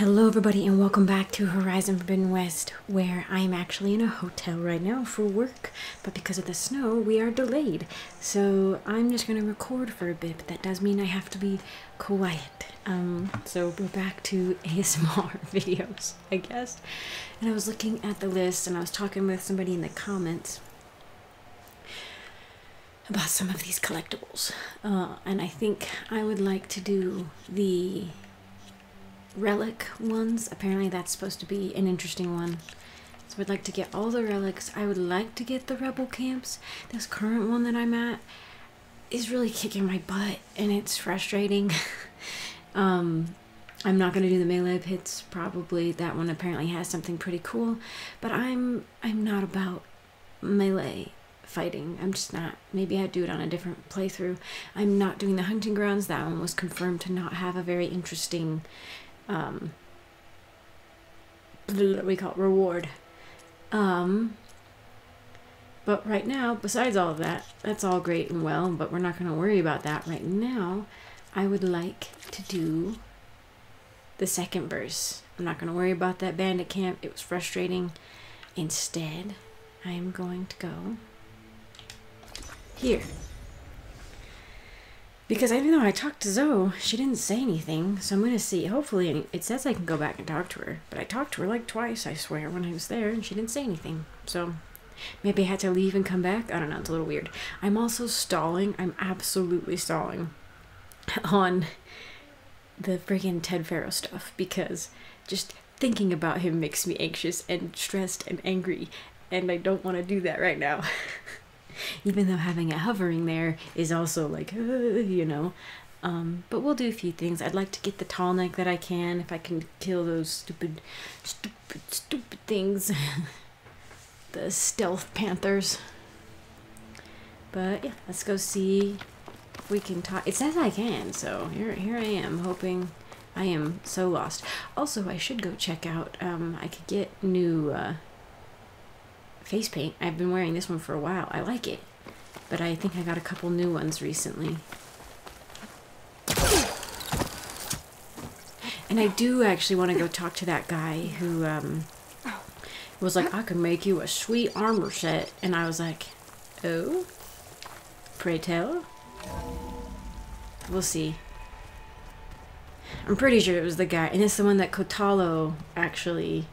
Hello, everybody, and welcome back to Horizon Forbidden West, where I am actually in a hotel right now for work, but because of the snow, we are delayed. So I'm just going to record for a bit, but that does mean I have to be quiet. Um, so we're back to ASMR videos, I guess. And I was looking at the list, and I was talking with somebody in the comments about some of these collectibles. Uh, and I think I would like to do the relic ones. Apparently, that's supposed to be an interesting one. So I'd like to get all the relics. I would like to get the rebel camps. This current one that I'm at is really kicking my butt, and it's frustrating. um, I'm not gonna do the melee pits. Probably that one apparently has something pretty cool, but I'm I'm not about melee fighting. I'm just not. Maybe I'd do it on a different playthrough. I'm not doing the hunting grounds. That one was confirmed to not have a very interesting um, we call it reward. Um, but right now, besides all of that, that's all great and well, but we're not going to worry about that right now. I would like to do the second verse. I'm not going to worry about that bandit camp. It was frustrating. Instead, I am going to go here. Because even though I talked to Zo, she didn't say anything. So I'm going to see. Hopefully, it says I can go back and talk to her. But I talked to her like twice, I swear, when I was there, and she didn't say anything. So maybe I had to leave and come back. I don't know. It's a little weird. I'm also stalling. I'm absolutely stalling on the friggin' Ted Faro stuff because just thinking about him makes me anxious and stressed and angry. And I don't want to do that right now. even though having it hovering there is also like, uh, you know. Um, but we'll do a few things. I'd like to get the tall neck that I can, if I can kill those stupid, stupid, stupid things. the stealth panthers. But yeah, let's go see if we can talk. It says I can, so here, here I am, hoping. I am so lost. Also, I should go check out. Um, I could get new. Uh, face paint. I've been wearing this one for a while. I like it. But I think I got a couple new ones recently. And I do actually want to go talk to that guy who um, was like, I can make you a sweet armor set. And I was like, oh? Pray tell? We'll see. I'm pretty sure it was the guy. And it's the one that Kotallo actually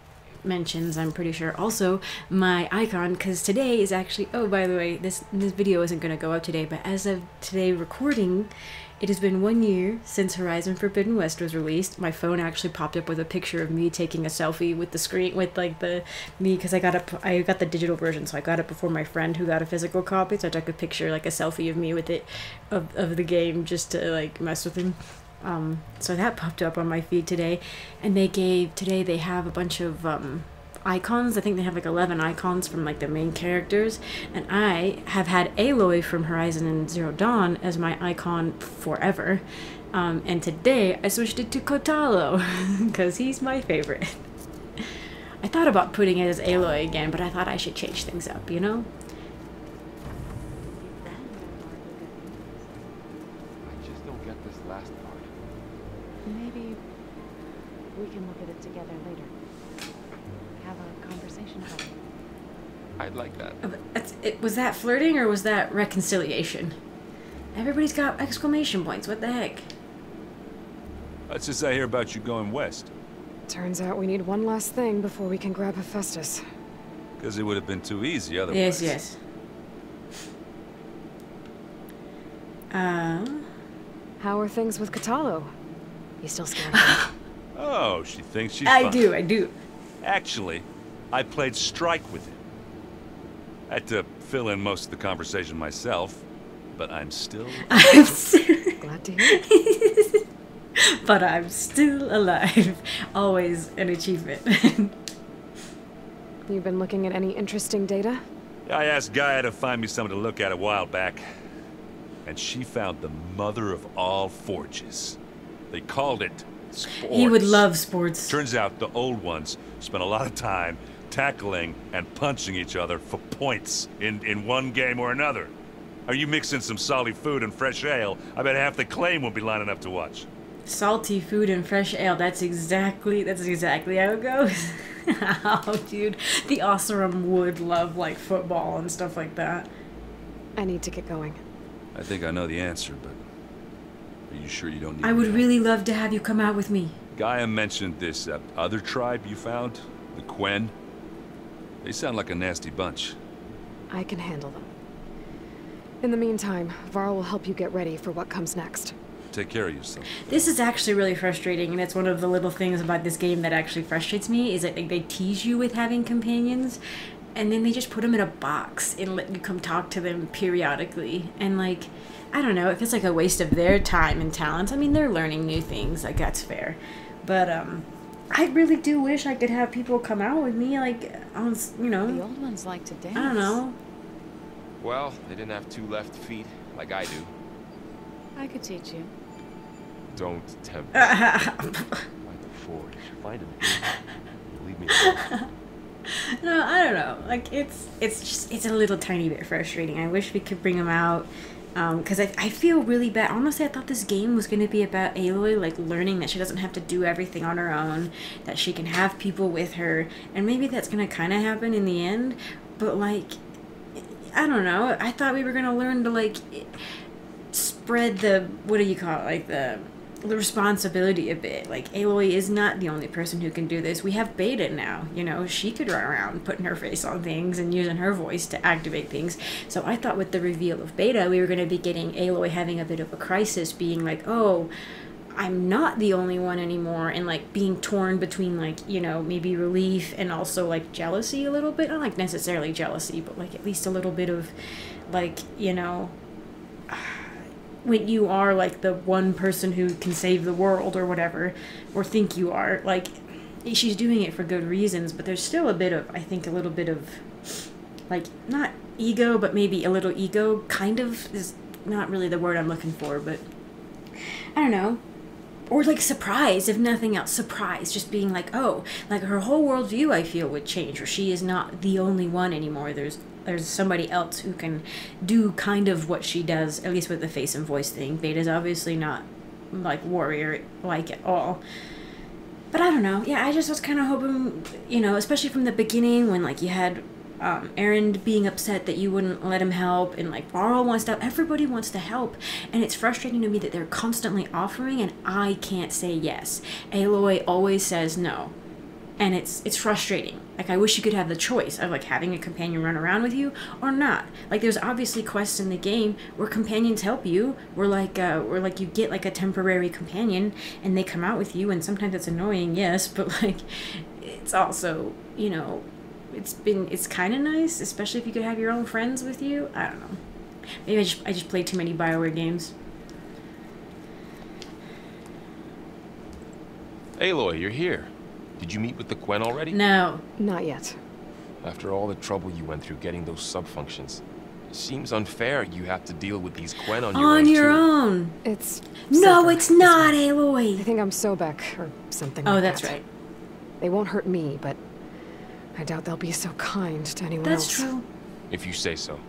mentions i'm pretty sure also my icon because today is actually oh by the way this this video isn't going to go up today but as of today recording it has been one year since Horizon Forbidden West was released. My phone actually popped up with a picture of me taking a selfie with the screen with like the me because I got up I got the digital version, so I got it before my friend who got a physical copy. So I took a picture like a selfie of me with it of of the game just to like mess with him. Um, so that popped up on my feed today, and they gave today they have a bunch of um, icons. I think they have like 11 icons from like the main characters. And I have had Aloy from Horizon and Zero Dawn as my icon forever. Um, and today I switched it to Kotallo because he's my favorite. I thought about putting it as Aloy again, but I thought I should change things up, you know? Maybe we can look at it together later. Have a conversation about it. I'd like that. It, was that flirting or was that reconciliation? Everybody's got exclamation points. What the heck? What's this I hear about you going west? Turns out we need one last thing before we can grab Hephaestus. Because it would have been too easy otherwise. Yes, yes. Uh... How are things with Kotallo? You still scared Oh, she thinks she's I do, I do. Actually, I played strike with him. I had to fill in most of the conversation myself, but I'm still... I'm still... Glad to hear but I'm still alive. Always an achievement. You've been looking at any interesting data? I asked Gaia to find me something to look at a while back. And she found the mother of all forges. They called it sports. He would love sports. Turns out the old ones spent a lot of time tackling and punching each other for points in, in one game or another. Are you mixing some salty food and fresh ale? I bet half the claim won't be lining up to watch. salty food and fresh ale. That's exactly that's exactly how it goes. oh, dude, the Oseram would love like football and stuff like that. I need to get going. I think I know the answer, but are you sure you don't need I would really love to have you come out with me. Gaia mentioned this uh, other tribe you found, the Quen. They sound like a nasty bunch. I can handle them. In the meantime, Varl will help you get ready for what comes next. Take care of yourself. This is actually really frustrating, and it's one of the little things about this game that actually frustrates me. Is that like, they tease you with having companions, and then they just put them in a box and let you come talk to them periodically. And like, I don't know, it feels like a waste of their time and talents. I mean, they're learning new things, like that's fair, but um, I really do wish I could have people come out with me, like on, you know. The old ones like to dance. I don't know. Well, they didn't have two left feet like I do. I could teach you. Don't tempt me. Find the forge. Find him. Leave me alone. No, I don't know. Like it's it's just it's a little tiny bit frustrating. I wish we could bring them out Um, because I, I feel really bad. Honestly, I thought this game was going to be about Aloy like learning that she doesn't have to do everything on her own, that she can have people with her, and maybe that's going to kind of happen in the end. But like, I don't know. I thought we were going to learn to like spread the what do you call it like the the responsibility a bit. Like aloy is not the only person who can do this. We have beta now you know she could run around putting her face on things and using her voice to activate things. So i thought with the reveal of beta we were going to be getting aloy having a bit of a crisis being like oh i'm not the only one anymore and like being torn between like you know maybe relief and also like jealousy a little bit. Not like necessarily jealousy but like at least a little bit of like you know when you are like the one person who can save the world or whatever or think you are like she's doing it for good reasons but there's still a bit of i think a little bit of like not ego but maybe a little ego kind of is not really the word i'm looking for but i don't know. Or like surprise if nothing else surprise just being like oh like her whole worldview i feel would change or she is not the only one anymore. There's there's somebody else who can do kind of what she does at least with the face and voice thing beta's obviously not like warrior like at all but i don't know yeah i just was kind of hoping you know especially from the beginning when like you had um, being upset that you wouldn't let him help, and like Varl wants to. Everybody wants to help, and it's frustrating to me that they're constantly offering, and I can't say yes. Aloy always says no, and it's it's frustrating. Like I wish you could have the choice of like having a companion run around with you or not. Like there's obviously quests in the game where companions help you, where like uh, where like you get like a temporary companion and they come out with you, and sometimes it's annoying, yes, but like it's also you know it's been it's kind of nice, especially if you could have your own friends with you. I don't know. Maybe I just I just play too many Bioware games. Aloy, you're here. Did you meet with the Quen already? No, Not yet. After all the trouble you went through getting those sub-functions, it seems unfair you have to deal with these Quen on your on own your too. own. It's. No, Sobeck it's this not, way. I Aloy. think I'm Sobeck or something. Oh, like that's that. right. They won't hurt me, but I doubt they'll be so kind to anyone That's else. That's true. If you say so.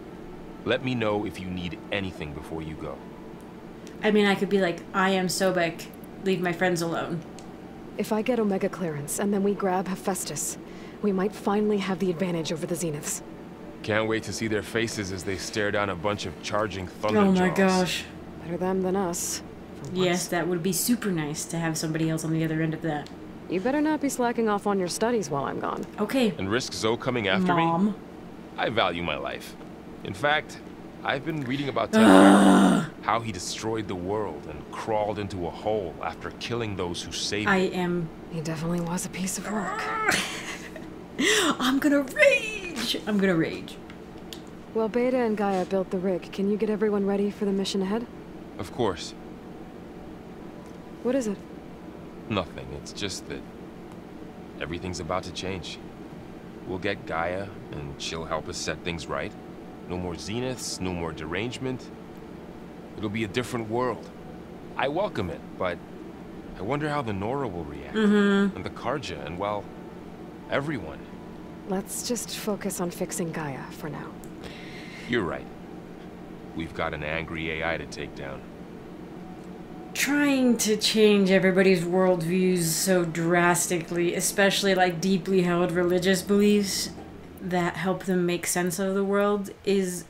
Let me know if you need anything before you go. I mean, I could be like, I am Sobeck. Leave my friends alone. If I get Omega clearance and then we grab Hephaestus, we might finally have the advantage over the Zeniths. Can't wait to see their faces as they stare down a bunch of charging oh thunder Oh my jaws. gosh. Better them than us. Yes, that would be super nice to have somebody else on the other end of that. You better not be slacking off on your studies while I'm gone. Okay, And risk Zo coming after me? mom. I value my life. In fact, I've been reading about Ted Faro, how he destroyed the world and crawled into a hole after killing those who saved him. I am. He definitely was a piece of work. I'm gonna rage. I'm gonna rage. Well, Beta and Gaia built the rig. Can you get everyone ready for the mission ahead? Of course, What is it? nothing. It's just that everything's about to change. We'll get Gaia, and she'll help us set things right. No more zeniths, no more derangement. It'll be a different world. I welcome it, but I wonder how the Nora will react. Mm-hmm. And the Carja, and well, everyone. Let's just focus on fixing Gaia for now. You're right. We've got an angry AI to take down. trying to change everybody's worldviews so drastically, especially like deeply held religious beliefs that help them make sense of the world, is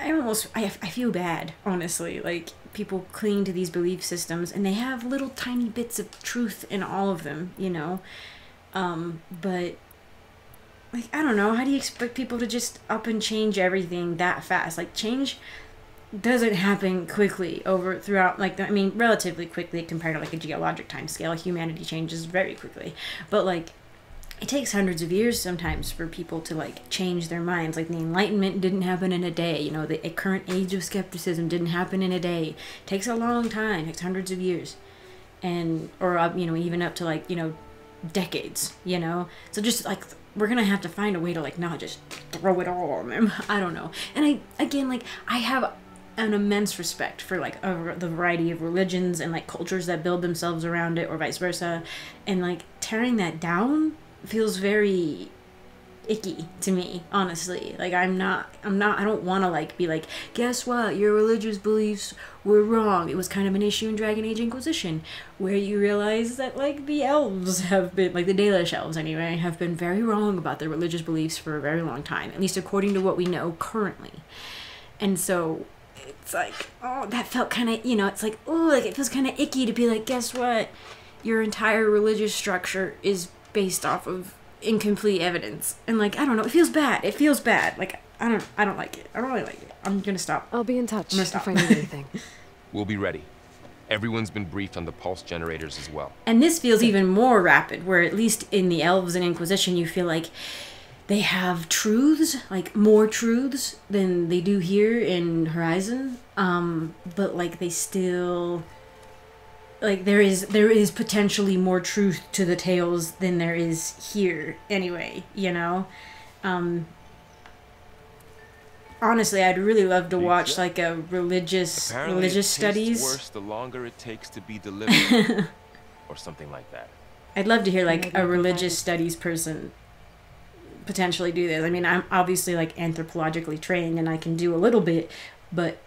I almost I, I feel bad honestly. Like people cling to these belief systems and they have little tiny bits of truth in all of them you know? Um but like i don't know. How do you expect people to just up and change everything that fast? Like change doesn't happen quickly over throughout like i mean relatively quickly compared to like a geologic time scale humanity changes very quickly. But like it takes hundreds of years sometimes for people to like change their minds. Like the enlightenment didn't happen in a day you know the current age of skepticism didn't happen in a day. It takes a long time. It takes hundreds of years. And or you know even up to like you know decades you know? So just like we're gonna have to find a way to like not just throw it all on them. I don't know. And i again like i have an immense respect for like a, the variety of religions and like cultures that build themselves around it or vice versa. And like tearing that down feels very icky to me honestly. Like i'm not i'm not i don't want to like be like guess what? Your religious beliefs were wrong. It was kind of an issue in dragon age inquisition where you realize that like the elves have been like the dalish elves anyway have been very wrong about their religious beliefs for a very long time at least according to what we know currently. And so it's like oh that felt kind of you know it's like oh like it feels kind of icky to be like guess what? Your entire religious structure is based off of incomplete evidence and like i don't know it feels bad it feels bad like i don't i don't like it i don't really like it i'm gonna stop I'll be in touch gonna if stop. I need anything. We'll be ready. Everyone's been briefed on the pulse generators as well. and this feels even more rapid where at least in the elves and inquisition you feel like they have truths like more truths than they do here in horizon um but like they still like there is there is potentially more truth to the tales than there is here anyway you know um honestly i'd really love to watch like a religious religious studies worse the longer it takes to be delivered, or something like that. I'd love to hear like a religious studies person potentially do this. I mean, I'm obviously like anthropologically trained and I can do a little bit, but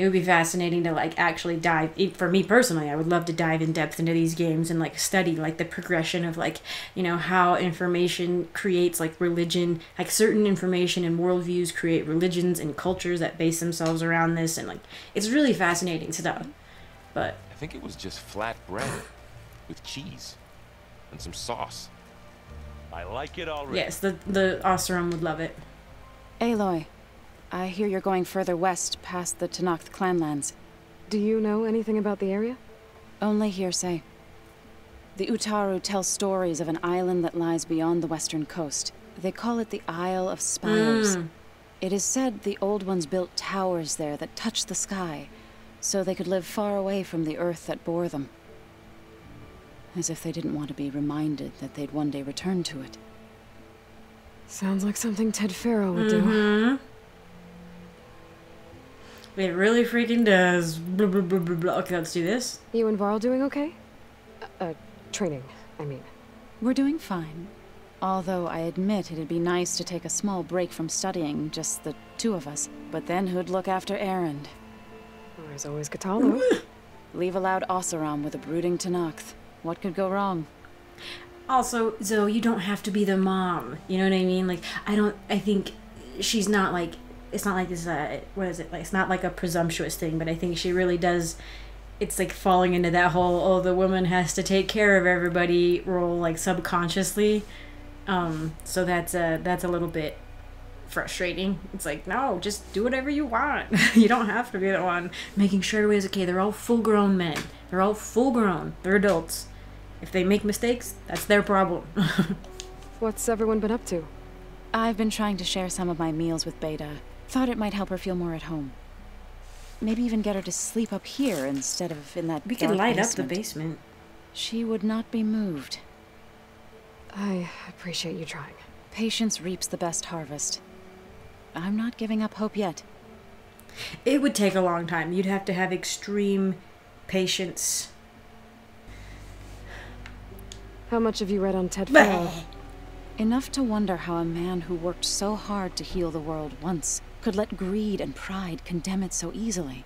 it would be fascinating to like actually dive e- for me personally i would love to dive in depth into these games and like study like the progression of like you know how information creates like religion like certain information and worldviews create religions and cultures that base themselves around this and like it's really fascinating stuff but I think it was just flat bread with cheese and some sauce. I like it already. yes the the Oseram would love it Aloy, I hear you're going further west past the Tenakth clanlands. Do you know anything about the area? Only hearsay. The Utaru tell stories of an island that lies beyond the western coast. They call it the Isle of Spires. Mm. It is said the Old Ones built towers there that touch the sky, so they could live far away from the earth that bore them. As if they didn't want to be reminded that they'd one day return to it. Sounds like something Ted Faro would do. It really freaking does. Blah, blah, blah, blah, blah. Okay, let's do this. You and Varl doing okay? Uh, uh, training, I mean. We're doing fine. Although I admit it'd be nice to take a small break from studying, just the two of us. But then who'd look after Erend? There's always Kotallo. Leave a loud Oseram with a brooding Tenakth. What could go wrong? Also, Zo, you don't have to be the mom. You know what I mean? Like, I don't. I think she's not like. It's not like this. Uh, what is it? Like, it's not like a presumptuous thing. But I think she really does. It's like falling into that whole oh the woman has to take care of everybody role like subconsciously. Um, so that's a that's a little bit frustrating. It's like no, just do whatever you want. you don't have to be the one making sure everybody's okay. They're all full grown men. They're all full grown. They're adults. If they make mistakes, that's their problem. What's everyone been up to? I've been trying to share some of my meals with Beta. Thought it might help her feel more at home. Maybe even get her to sleep up here instead of in that we could dark light up the basement. basement. She would not be moved. I appreciate you trying. Patience reaps the best harvest. I'm not giving up hope yet. It would take a long time. You'd have to have extreme patience. How much have you read on Ted Faro? Enough to wonder how a man who worked so hard to heal the world once could let greed and pride condemn it so easily.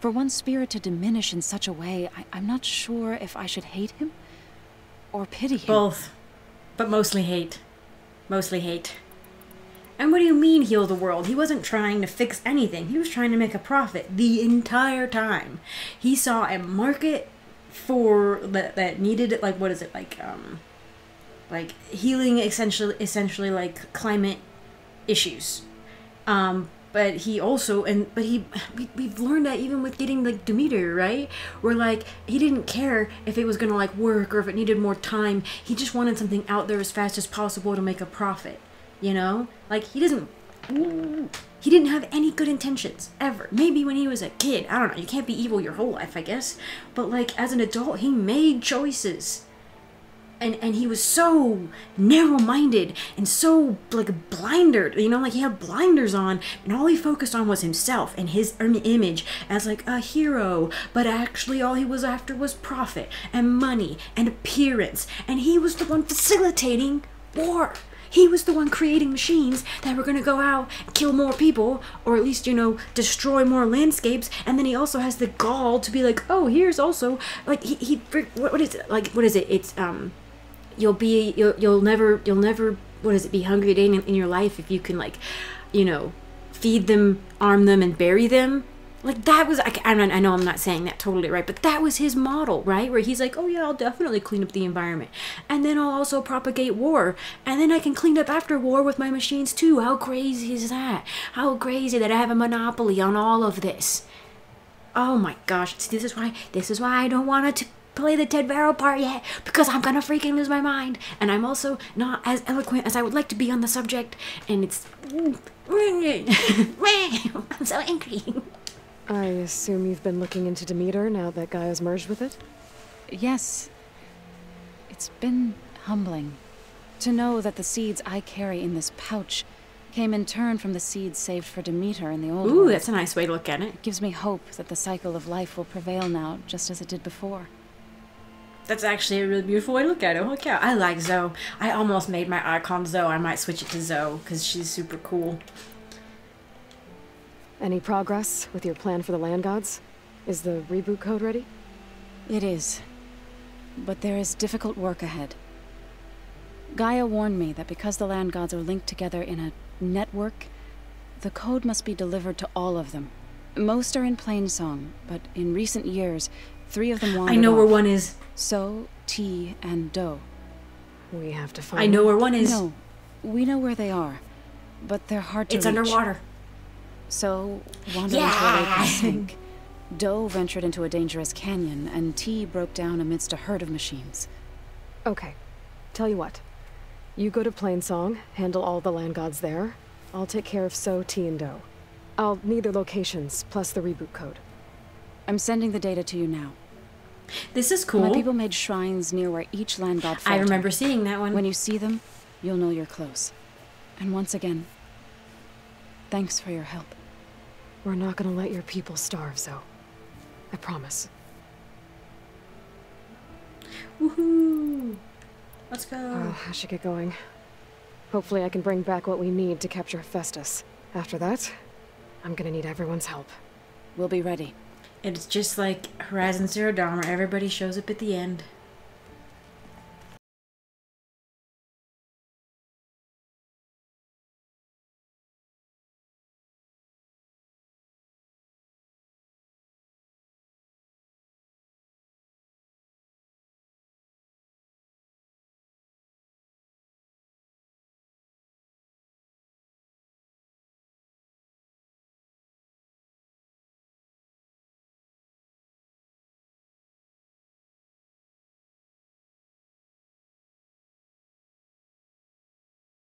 For one spirit to diminish in such a way, I, I'm not sure if I should hate him or pity him. Both. But mostly hate. Mostly hate. And what do you mean heal the world? He wasn't trying to fix anything. He was trying to make a profit the entire time. He saw a market for that that needed like what is it like um like healing essentially essentially like climate issues. Um but he also and but he we, we've learned that even with getting like demeter right? Where like he didn't care if it was gonna like work or if it needed more time. He just wanted something out there as fast as possible to make a profit you know? Like he doesn't he didn't have any good intentions ever. Maybe when he was a kid i don't know you can't be evil your whole life i guess. But like as an adult he made choices and and he was so narrow-minded and so like blindered you know like he had blinders on and all he focused on was himself and his image as like a hero but actually all he was after was profit and money and appearance and he was the one facilitating war. He was the one creating machines that were going to go out and kill more people or at least you know destroy more landscapes and then he also has the gall to be like oh here's also like he, he what, what is it? Like what is it? It's um you'll be you'll, you'll never you'll never what is it be hungry a day in, in your life if you can like you know feed them arm them and bury them. Like that was I, I, know i'm not saying that totally right but that was his model right? Where he's like oh yeah i'll definitely clean up the environment. And then i'll also propagate war. And then i can clean up after war with my machines too. How crazy is that? How crazy that i have a monopoly on all of this. Oh my gosh. This is why this is why i don't want to play the Ted Faro part yet because I'm gonna freaking lose my mind. And I'm also not as eloquent as I would like to be on the subject. And it's. I'm so angry. I assume you've been looking into Demeter now that Gaia's merged with it? Yes. It's been humbling to know that the seeds I carry in this pouch came in turn from the seeds saved for Demeter in the old Ooh, world. that's a nice way to look at it. It gives me hope that the cycle of life will prevail now, just as it did before. That's actually a really beautiful way to look at it. Holy cow. I like Zo. I almost made my icon Zo. I might switch it to Zo because she's super cool. Any progress with your plan for the land gods? Is the reboot code ready? It is. But there is difficult work ahead. Gaia warned me that because the land gods are linked together in a network, the code must be delivered to all of them. Most are in Plainsong, but in recent years, three of them wandered I know where off. one is. So, T, and Do. We have to find I know where one is. No, we know where they are, but they're hard to It's reach. underwater. So, wandering to a lake Yeah. and sink. Doe ventured into a dangerous canyon, and T broke down amidst a herd of machines. Okay. Tell you what. You go to Plainsong, handle all the land gods there. I'll take care of So, T, and Do. I'll need their locations, plus the reboot code. I'm sending the data to you now. This is cool. My people made shrines near where each land god I remember seeing that one. When you see them, you'll know you're close. And once again, thanks for your help. We're not gonna let your people starve, Zo. I promise. Woohoo! Let's go. Oh, I should get going. Hopefully I can bring back what we need to capture Hephaestus. After that, I'm gonna need everyone's help. We'll be ready. It's just like Horizon Zero Dawn where everybody shows up at the end.